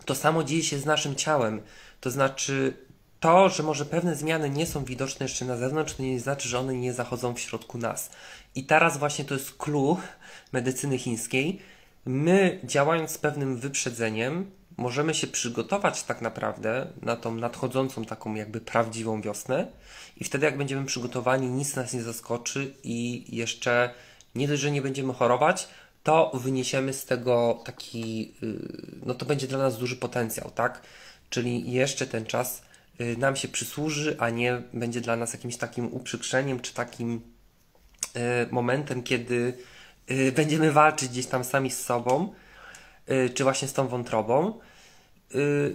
to samo dzieje się z naszym ciałem. To znaczy, to, że może pewne zmiany nie są widoczne jeszcze na zewnątrz, to nie znaczy, że one nie zachodzą w środku nas. I teraz właśnie to jest clue medycyny chińskiej. My, działając z pewnym wyprzedzeniem, możemy się przygotować tak naprawdę na tą nadchodzącą taką jakby prawdziwą wiosnę i wtedy jak będziemy przygotowani, nic nas nie zaskoczy i jeszcze nie dość, że nie będziemy chorować, to wyniesiemy z tego taki, y, no to będzie dla nas duży potencjał, tak? Czyli jeszcze ten czas y, nam się przysłuży, a nie będzie dla nas jakimś takim uprzykrzeniem, czy takim momentem, kiedy będziemy walczyć gdzieś tam sami z sobą, czy właśnie z tą wątrobą.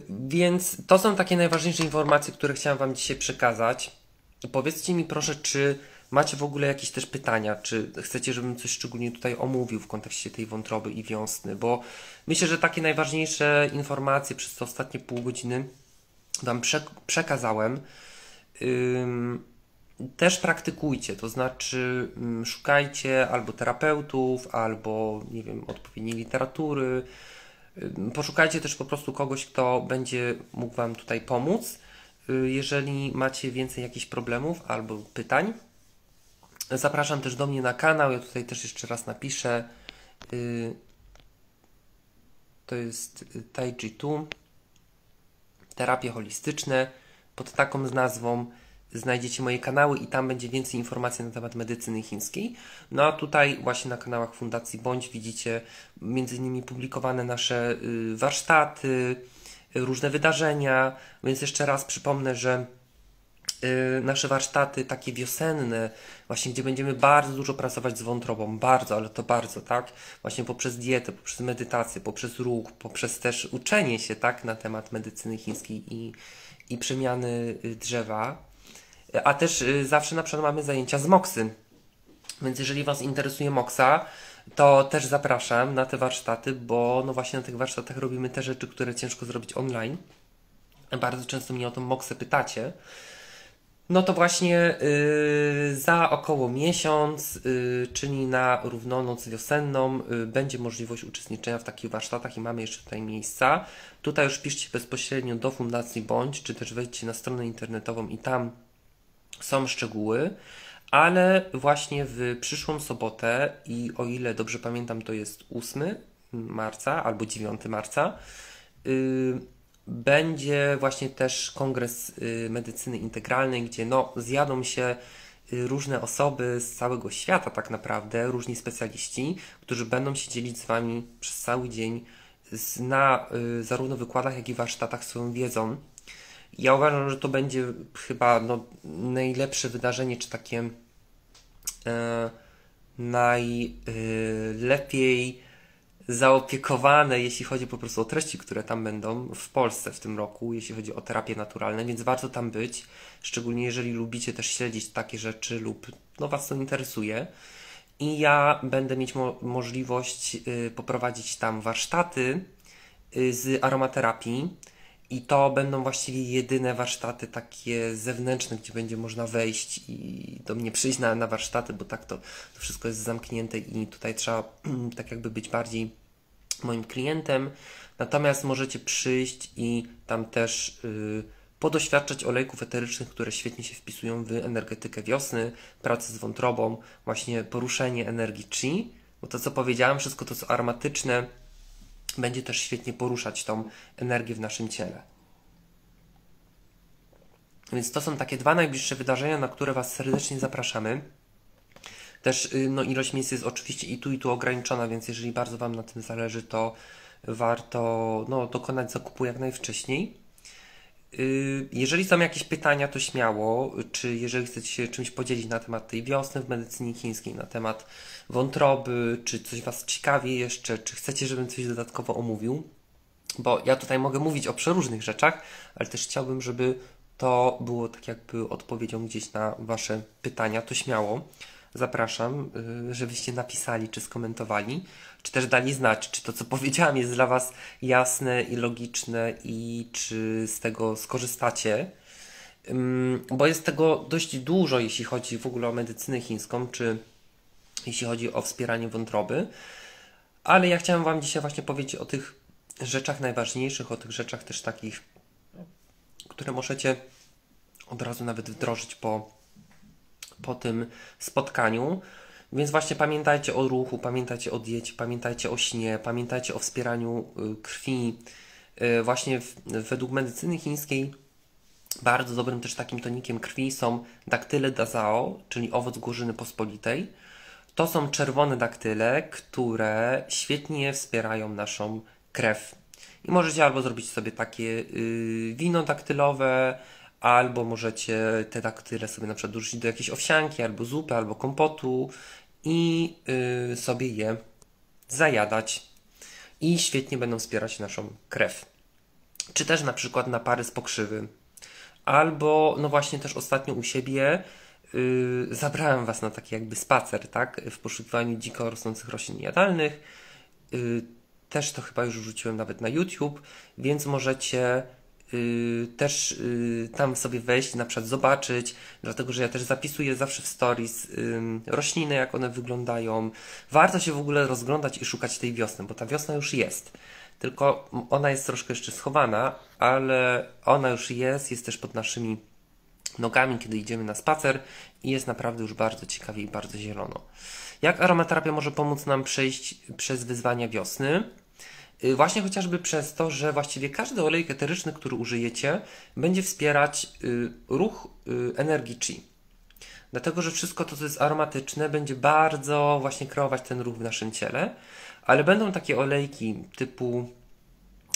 Więc to są takie najważniejsze informacje, które chciałem Wam dzisiaj przekazać. Powiedzcie mi proszę, czy Macie w ogóle jakieś też pytania, czy chcecie, żebym coś szczególnie tutaj omówił w kontekście tej wątroby i wiosny? Bo myślę, że takie najważniejsze informacje przez te ostatnie pół godziny Wam przekazałem. Ym, też praktykujcie, to znaczy ym, szukajcie albo terapeutów, albo nie wiem, odpowiedniej literatury. Ym, poszukajcie też po prostu kogoś, kto będzie mógł Wam tutaj pomóc. Y, jeżeli macie więcej jakichś problemów albo pytań, Zapraszam też do mnie na kanał. Ja tutaj też jeszcze raz napiszę. Y, to jest Taiji Tu. Terapie holistyczne. Pod taką nazwą znajdziecie moje kanały i tam będzie więcej informacji na temat medycyny chińskiej. No a tutaj właśnie na kanałach Fundacji Bądź widzicie między innymi publikowane nasze y, warsztaty, różne wydarzenia, więc jeszcze raz przypomnę, że Y, nasze warsztaty takie wiosenne, właśnie gdzie będziemy bardzo dużo pracować z wątrobą, bardzo, ale to bardzo, tak? Właśnie poprzez dietę, poprzez medytację, poprzez ruch, poprzez też uczenie się, tak, na temat medycyny chińskiej i, i przemiany y, drzewa. A też y, zawsze na przykład mamy zajęcia z moksy. Więc jeżeli Was interesuje moksa, to też zapraszam na te warsztaty, bo no właśnie na tych warsztatach robimy te rzeczy, które ciężko zrobić online. Bardzo często mnie o tą moksę pytacie. No to właśnie yy, za około miesiąc, yy, czyli na równonoc wiosenną, yy, będzie możliwość uczestniczenia w takich warsztatach i mamy jeszcze tutaj miejsca. Tutaj już piszcie bezpośrednio do Fundacji Bądź, czy też wejdźcie na stronę internetową i tam są szczegóły. Ale właśnie w przyszłą sobotę i o ile dobrze pamiętam, to jest 8 marca albo 9 marca yy, będzie właśnie też kongres y, medycyny integralnej, gdzie no, zjadą się y, różne osoby z całego świata tak naprawdę, różni specjaliści, którzy będą się dzielić z Wami przez cały dzień na y, zarówno wykładach, jak i warsztatach swoją wiedzą. Ja uważam, że to będzie chyba no, najlepsze wydarzenie, czy takie e, najlepiej zaopiekowane, jeśli chodzi po prostu o treści, które tam będą w Polsce w tym roku, jeśli chodzi o terapie naturalne, więc warto tam być, szczególnie jeżeli lubicie też śledzić takie rzeczy lub no Was to interesuje. I ja będę mieć mo możliwość y, poprowadzić tam warsztaty y, z aromaterapii. I to będą właściwie jedyne warsztaty takie zewnętrzne, gdzie będzie można wejść i do mnie przyjść na, na warsztaty, bo tak to, to wszystko jest zamknięte i tutaj trzeba tak jakby być bardziej moim klientem. Natomiast możecie przyjść i tam też yy, podoświadczać olejków eterycznych, które świetnie się wpisują w energetykę wiosny, pracę z wątrobą, właśnie poruszenie energii chi, bo to co powiedziałem, wszystko to co aromatyczne, będzie też świetnie poruszać tą energię w naszym ciele. Więc to są takie dwa najbliższe wydarzenia, na które Was serdecznie zapraszamy. Też y, no, ilość miejsc jest oczywiście i tu, i tu ograniczona, więc jeżeli bardzo Wam na tym zależy, to warto no, dokonać zakupu jak najwcześniej. Y, jeżeli są jakieś pytania, to śmiało. Czy jeżeli chcecie się czymś podzielić na temat tej wiosny w medycynie chińskiej, na temat wątroby, czy coś Was ciekawi jeszcze, czy chcecie, żebym coś dodatkowo omówił, bo ja tutaj mogę mówić o przeróżnych rzeczach, ale też chciałbym, żeby to było tak jakby odpowiedzią gdzieś na Wasze pytania, to śmiało. Zapraszam, y, żebyście napisali czy skomentowali, czy też dali znać, czy to, co powiedziałam, jest dla Was jasne i logiczne i czy z tego skorzystacie. Bo jest tego dość dużo, jeśli chodzi w ogóle o medycynę chińską, czy jeśli chodzi o wspieranie wątroby. Ale ja chciałem Wam dzisiaj właśnie powiedzieć o tych rzeczach najważniejszych, o tych rzeczach też takich, które możecie od razu nawet wdrożyć po po tym spotkaniu. Więc właśnie pamiętajcie o ruchu, pamiętajcie o diecie, pamiętajcie o śnie, pamiętajcie o wspieraniu y, krwi. Y, właśnie według medycyny chińskiej bardzo dobrym też takim tonikiem krwi są daktyle dazao, czyli owoc górzyny pospolitej. To są czerwone daktyle, które świetnie wspierają naszą krew. I możecie albo zrobić sobie takie yy, wino daktylowe, albo możecie te daktyle sobie na przykład dorzucić do jakiejś owsianki, albo zupy, albo kompotu i yy, sobie je zajadać i świetnie będą wspierać naszą krew. Czy też na przykład na pary z pokrzywy. Albo, no właśnie też ostatnio u siebie yy, zabrałem Was na taki jakby spacer, tak, w poszukiwaniu dziko rosnących roślin jadalnych. Yy, też to chyba już wrzuciłem nawet na YouTube, więc możecie Y, też y, tam sobie wejść, na przykład zobaczyć, dlatego że ja też zapisuję zawsze w stories rośliny, jak one wyglądają. Warto się w ogóle rozglądać i szukać tej wiosny, bo ta wiosna już jest. Tylko ona jest troszkę jeszcze schowana, ale ona już jest, jest też pod naszymi nogami, kiedy idziemy na spacer i jest naprawdę już bardzo ciekawie i bardzo zielono. Jak aromaterapia może pomóc nam przejść przez wyzwania wiosny? Y, właśnie chociażby przez to, że właściwie każdy olejek eteryczny, który użyjecie, będzie wspierać y, ruch y, energii chi. Dlatego, że wszystko to, co jest aromatyczne, będzie bardzo właśnie kreować ten ruch w naszym ciele, ale będą takie olejki typu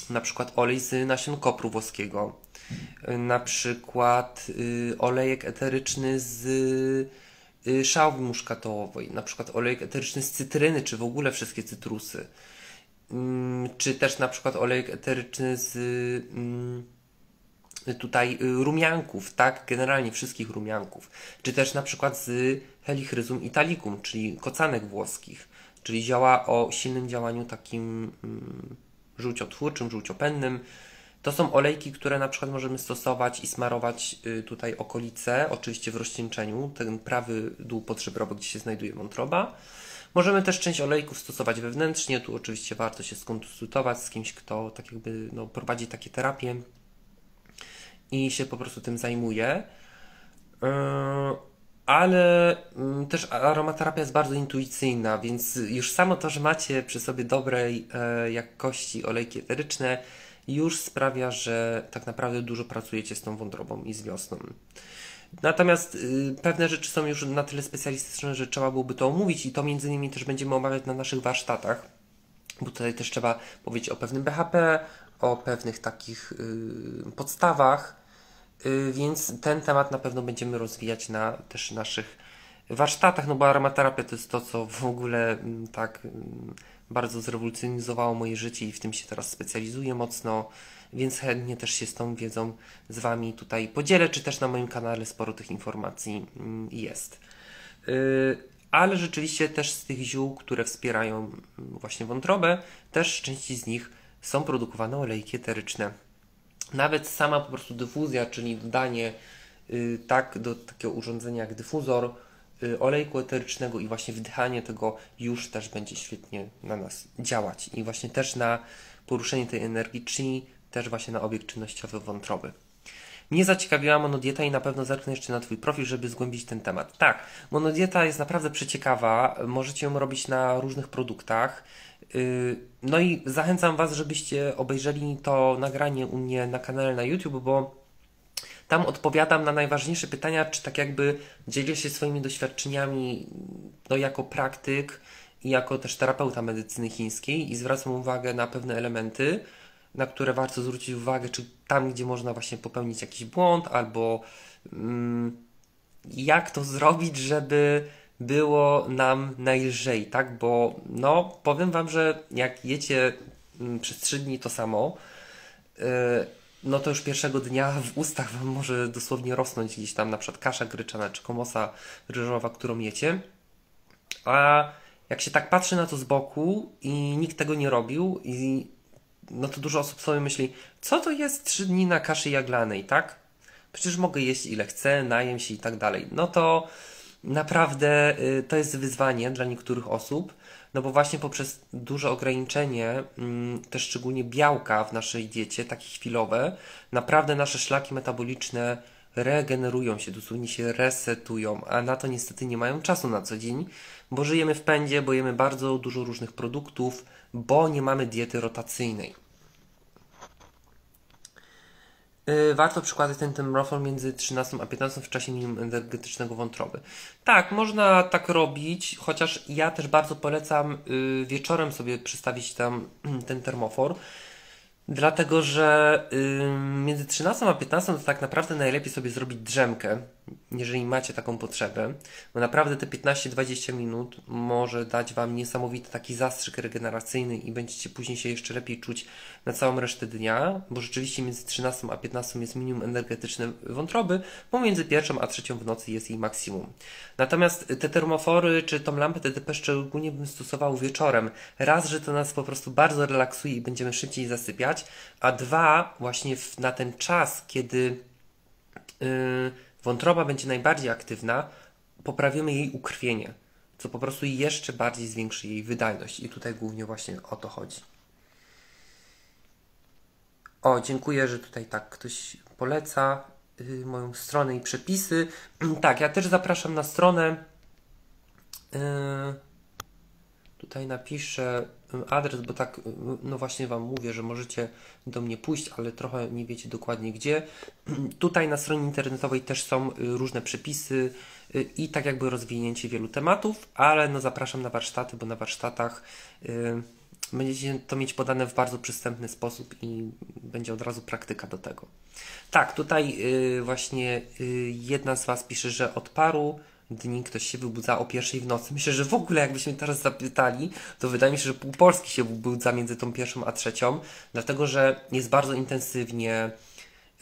na przykład olej z nasion kopru włoskiego, na przykład olejek eteryczny z szałwi muszkatołowej, na przykład olejek eteryczny z cytryny, czy w ogóle wszystkie cytrusy. Mm, czy też na przykład olejek eteryczny z mm, tutaj y, rumianków, tak? Generalnie wszystkich rumianków. Czy też na przykład z Helichrysum italicum, czyli kocanek włoskich, czyli działa o silnym działaniu takim mm, żółciotwórczym, żółciopennym. To są olejki, które na przykład możemy stosować i smarować y, tutaj okolice, oczywiście w rozcieńczeniu, ten prawy dół podżebrowy, gdzie się znajduje wątroba. Możemy też część olejków stosować wewnętrznie. Tu oczywiście warto się skonsultować z kimś, kto tak jakby no, prowadzi takie terapie i się po prostu tym zajmuje. Yy, ale mm, też aromaterapia jest bardzo intuicyjna, więc już samo to, że macie przy sobie dobrej e, jakości olejki eteryczne, już sprawia, że tak naprawdę dużo pracujecie z tą wątrobą i z wiosną. Natomiast y, pewne rzeczy są już na tyle specjalistyczne, że trzeba byłoby to omówić i to między innymi też będziemy omawiać na naszych warsztatach, bo tutaj też trzeba powiedzieć o pewnym BHP, o pewnych takich y, podstawach, y, więc ten temat na pewno będziemy rozwijać na też naszych warsztatach, no bo aromaterapia to jest to, co w ogóle mm, tak mm, bardzo zrewolucjonizowało moje życie i w tym się teraz specjalizuję mocno więc chętnie też się z tą wiedzą z Wami tutaj podzielę, czy też na moim kanale sporo tych informacji mm, jest. Y, ale rzeczywiście też z tych ziół, które wspierają mm, właśnie wątrobę, też części z nich są produkowane olejki eteryczne. Nawet sama po prostu dyfuzja, czyli dodanie y, tak do takiego urządzenia jak dyfuzor, y, olejku eterycznego i właśnie wdychanie tego już też będzie świetnie na nas działać i właśnie też na poruszenie tej energii, czyli też właśnie na obiekt czynnościowy wątroby. Mnie zaciekawiła monodieta i na pewno zerknę jeszcze na Twój profil, żeby zgłębić ten temat. Tak, monodieta jest naprawdę przeciekawa, możecie ją robić na różnych produktach. Yy, no i zachęcam Was, żebyście obejrzeli to nagranie u mnie na kanale na YouTube, bo tam odpowiadam na najważniejsze pytania, czy tak jakby dzielę się swoimi doświadczeniami no, jako praktyk i jako też terapeuta medycyny chińskiej i zwracam uwagę na pewne elementy, na które warto zwrócić uwagę, czy tam, gdzie można właśnie popełnić jakiś błąd, albo mm, jak to zrobić, żeby było nam najlżej, tak? Bo no, powiem Wam, że jak jecie mm, przez trzy dni to samo, yy, no to już pierwszego dnia w ustach Wam może dosłownie rosnąć gdzieś tam na przykład kasza gryczana czy komosa ryżowa, którą jecie. A jak się tak patrzy na to z boku i nikt tego nie robił i no to dużo osób sobie myśli, co to jest trzy dni na kaszy jaglanej, tak? Przecież mogę jeść ile chcę, najem się i tak dalej. No to naprawdę y, to jest wyzwanie dla niektórych osób, no bo właśnie poprzez duże ograniczenie, mm, też szczególnie białka w naszej diecie, takie chwilowe, naprawdę nasze szlaki metaboliczne regenerują się, dosłownie się resetują, a na to niestety nie mają czasu na co dzień, bo żyjemy w pędzie, bo jemy bardzo dużo różnych produktów, bo nie mamy diety rotacyjnej. Yy, warto przykładać ten temrofol między 13 a 15 w czasie minimum energetycznego wątroby. Tak, można tak robić, chociaż ja też bardzo polecam yy, wieczorem sobie przystawić tam ten termofor, Dlatego, że między 13 a 15 to tak naprawdę najlepiej sobie zrobić drzemkę, jeżeli macie taką potrzebę. Bo naprawdę te 15-20 minut może dać Wam niesamowity taki zastrzyk regeneracyjny i będziecie później się jeszcze lepiej czuć na całą resztę dnia, bo rzeczywiście między 13 a 15 jest minimum energetyczne wątroby, pomiędzy pierwszą a trzecią w nocy jest jej maksimum. Natomiast te termofory czy tą lampę TDP szczególnie bym stosował wieczorem. Raz, że to nas po prostu bardzo relaksuje i będziemy szybciej zasypiać, a dwa, właśnie w, na ten czas, kiedy yy, wątroba będzie najbardziej aktywna, poprawimy jej ukrwienie, co po prostu jeszcze bardziej zwiększy jej wydajność. I tutaj głównie właśnie o to chodzi. O, dziękuję, że tutaj tak ktoś poleca yy, moją stronę i przepisy. tak, ja też zapraszam na stronę. Yy, tutaj napiszę adres, bo tak, no właśnie Wam mówię, że możecie do mnie pójść, ale trochę nie wiecie dokładnie gdzie. Tutaj na stronie internetowej też są y, różne przepisy y, i tak jakby rozwinięcie wielu tematów, ale no zapraszam na warsztaty, bo na warsztatach y, będziecie to mieć podane w bardzo przystępny sposób i będzie od razu praktyka do tego. Tak, tutaj właśnie jedna z Was pisze, że od paru dni ktoś się wybudza o pierwszej w nocy. Myślę, że w ogóle jakbyśmy teraz zapytali, to wydaje mi się, że pół Polski się wybudza między tą pierwszą a trzecią, dlatego że jest bardzo intensywnie,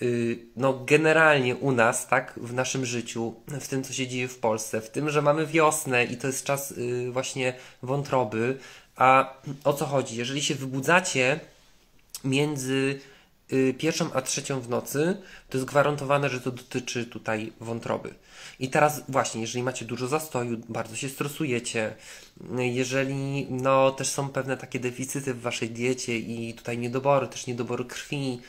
yy, no generalnie u nas, tak, w naszym życiu, w tym, co się dzieje w Polsce, w tym, że mamy wiosnę i to jest czas yy, właśnie wątroby. A o co chodzi? Jeżeli się wybudzacie między Y, pierwszą a trzecią w nocy, to jest gwarantowane, że to dotyczy tutaj wątroby. I teraz właśnie, jeżeli macie dużo zastoju, bardzo się stresujecie, jeżeli no też są pewne takie deficyty w waszej diecie i tutaj niedobory, też niedobory krwi,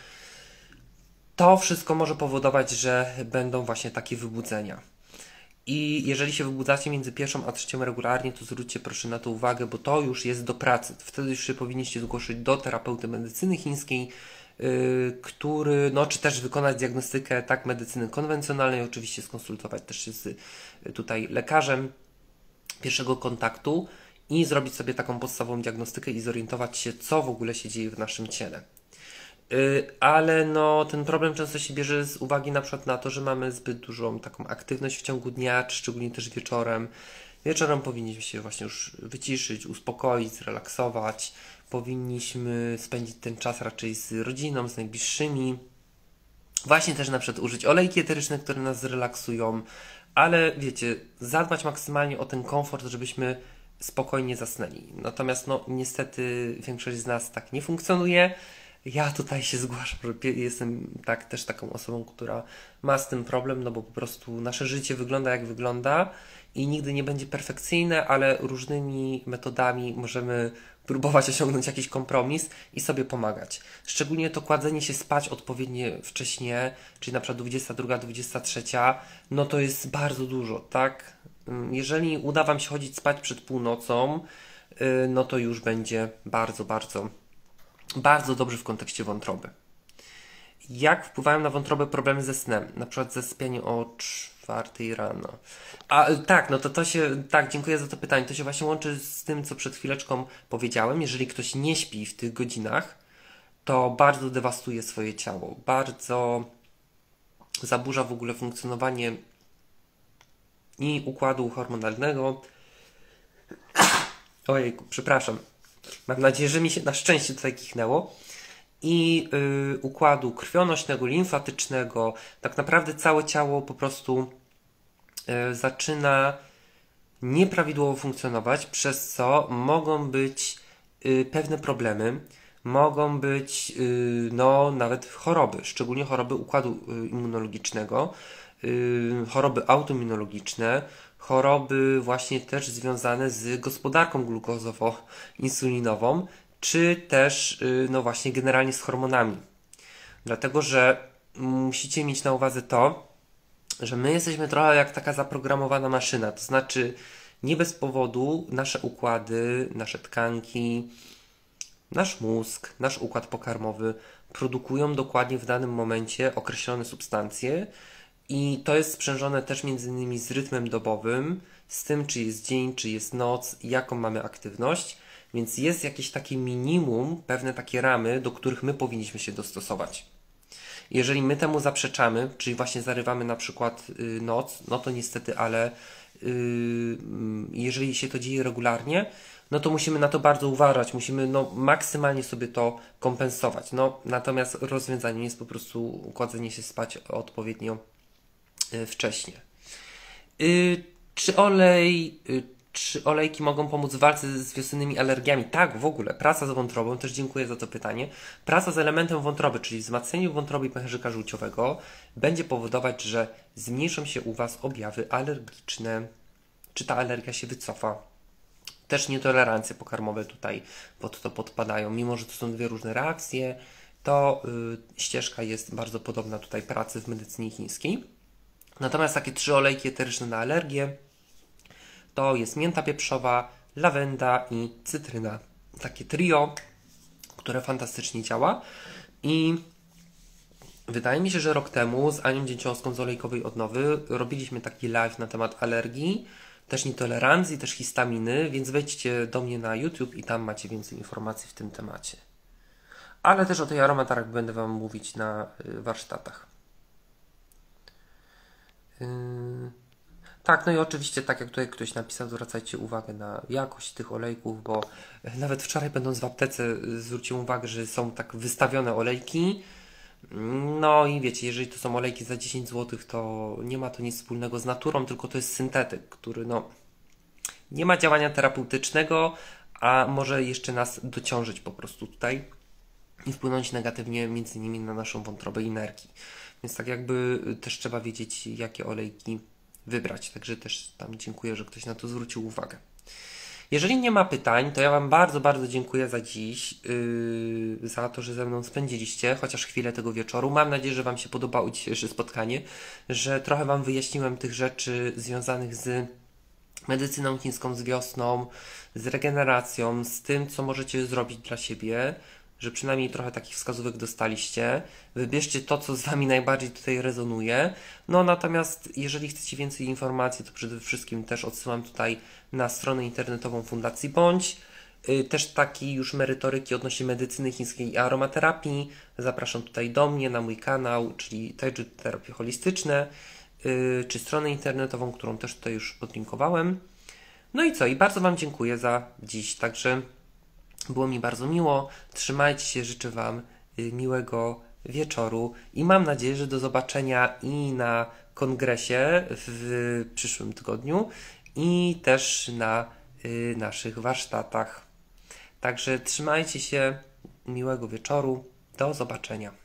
to wszystko może powodować, że będą właśnie takie wybudzenia. I jeżeli się wybudzacie między pierwszą a trzecią regularnie, to zwróćcie proszę na to uwagę, bo to już jest do pracy. Wtedy już się powinniście zgłosić do terapeuty medycyny chińskiej, Y, który, no, czy też wykonać diagnostykę tak medycyny konwencjonalnej, oczywiście skonsultować też się z y, tutaj lekarzem pierwszego kontaktu i zrobić sobie taką podstawową diagnostykę i zorientować się, co w ogóle się dzieje w naszym ciele. Y, ale no, ten problem często się bierze z uwagi na przykład na to, że mamy zbyt dużą taką aktywność w ciągu dnia, szczególnie też wieczorem. Wieczorem powinniśmy się właśnie już wyciszyć, uspokoić, zrelaksować, powinniśmy spędzić ten czas raczej z rodziną, z najbliższymi. Właśnie też na przykład użyć olejki eteryczne, które nas zrelaksują, ale wiecie, zadbać maksymalnie o ten komfort, żebyśmy spokojnie zasnęli. Natomiast no niestety większość z nas tak nie funkcjonuje. Ja tutaj się zgłaszam, że jestem tak też taką osobą, która ma z tym problem, no bo po prostu nasze życie wygląda jak wygląda i nigdy nie będzie perfekcyjne, ale różnymi metodami możemy próbować osiągnąć jakiś kompromis i sobie pomagać. Szczególnie to kładzenie się spać odpowiednio wcześnie, czyli na przykład 22, 23, no to jest bardzo dużo, tak? Mm, jeżeli uda Wam się chodzić spać przed północą, y, no to już będzie bardzo, bardzo, bardzo dobrze w kontekście wątroby. Jak wpływają na wątrobę problemy ze snem? Na przykład zasypianie o czwartej rano. A tak, no to to się, tak, dziękuję za to pytanie. To się właśnie łączy z tym, co przed chwileczką powiedziałem. Jeżeli ktoś nie śpi w tych godzinach, to bardzo dewastuje swoje ciało, bardzo zaburza w ogóle funkcjonowanie i układu hormonalnego. Ojejku, przepraszam. Mam nadzieję, że mi się na szczęście tutaj kichnęło. I yy, układu krwionośnego, limfatycznego. Tak naprawdę całe ciało po prostu yy, zaczyna nieprawidłowo funkcjonować, przez co mogą być yy, pewne problemy mogą być y, no, nawet choroby, szczególnie choroby układu y, immunologicznego, y, choroby autoimmunologiczne, choroby właśnie też związane z gospodarką glukozowo-insulinową, czy też no właśnie generalnie z hormonami. Dlatego, że musicie mieć na uwadze to, że my jesteśmy trochę jak taka zaprogramowana maszyna, to znaczy nie bez powodu nasze układy, nasze tkanki, Nasz mózg, nasz układ pokarmowy produkują dokładnie w danym momencie określone substancje i to jest sprzężone też między innymi z rytmem dobowym, z tym czy jest dzień, czy jest noc, jaką mamy aktywność, więc jest jakieś takie minimum, pewne takie ramy, do których my powinniśmy się dostosować. Jeżeli my temu zaprzeczamy, czyli właśnie zarywamy na przykład y, noc, no to niestety, ale yy, jeżeli się to dzieje regularnie, no to musimy na to bardzo uważać, musimy no, maksymalnie sobie to kompensować. No, natomiast rozwiązaniem jest po prostu układzenie się spać odpowiednio y, wcześnie. Y, czy olej, y, czy olejki mogą pomóc w walce z wiosennymi alergiami? Tak, w ogóle. Praca z wątrobą, też dziękuję za to pytanie. Praca z elementem wątroby, czyli wzmacnianiem wątroby i pęcherzyka żółciowego, będzie powodować, że zmniejszą się u Was objawy alergiczne. Czy ta alergia się wycofa? Też nietolerancje pokarmowe tutaj pod to podpadają. Mimo, że to są dwie różne reakcje, to y, ścieżka jest bardzo podobna tutaj pracy w medycynie chińskiej. Natomiast takie trzy olejki eteryczne na alergię to jest mięta pieprzowa, lawenda i cytryna. Takie trio, które fantastycznie działa. I wydaje mi się, że rok temu z Anią Dzięciąską z Olejkowej Odnowy robiliśmy taki live na temat alergii też nietolerancji, też histaminy, więc wejdźcie do mnie na YouTube i tam macie więcej informacji w tym temacie. Ale też o tej aromatarach będę Wam mówić na y, warsztatach. Yy... Tak, no i oczywiście, tak jak tutaj ktoś napisał, zwracajcie uwagę na jakość tych olejków, bo nawet wczoraj będąc w aptece zwróciłem uwagę, że są tak wystawione olejki, no i wiecie, jeżeli to są olejki za 10 zł, to nie ma to nic wspólnego z naturą, tylko to jest syntetyk, który no nie ma działania terapeutycznego, a może jeszcze nas dociążyć po prostu tutaj i wpłynąć negatywnie między innymi na naszą wątrobę i nerki. Więc tak jakby też trzeba wiedzieć, jakie olejki wybrać. Także też tam dziękuję, że ktoś na to zwrócił uwagę. Jeżeli nie ma pytań, to ja Wam bardzo, bardzo dziękuję za dziś, yy, za to, że ze mną spędziliście chociaż chwilę tego wieczoru. Mam nadzieję, że Wam się podobało dzisiejsze spotkanie, że trochę Wam wyjaśniłem tych rzeczy związanych z medycyną chińską, z wiosną, z regeneracją, z tym, co możecie zrobić dla siebie że przynajmniej trochę takich wskazówek dostaliście. Wybierzcie to, co z Wami najbardziej tutaj rezonuje. No natomiast jeżeli chcecie więcej informacji, to przede wszystkim też odsyłam tutaj na stronę internetową Fundacji Bądź. Y, też taki już merytoryki odnośnie medycyny chińskiej i aromaterapii. Zapraszam tutaj do mnie, na mój kanał, czyli Taiju Terapie Holistyczne, y, czy stronę internetową, którą też tutaj już podlinkowałem. No i co? I bardzo Wam dziękuję za dziś. Także było mi bardzo miło. Trzymajcie się, życzę Wam y, miłego wieczoru i mam nadzieję, że do zobaczenia i na kongresie w przyszłym tygodniu i też na y, naszych warsztatach. Także trzymajcie się, miłego wieczoru, do zobaczenia.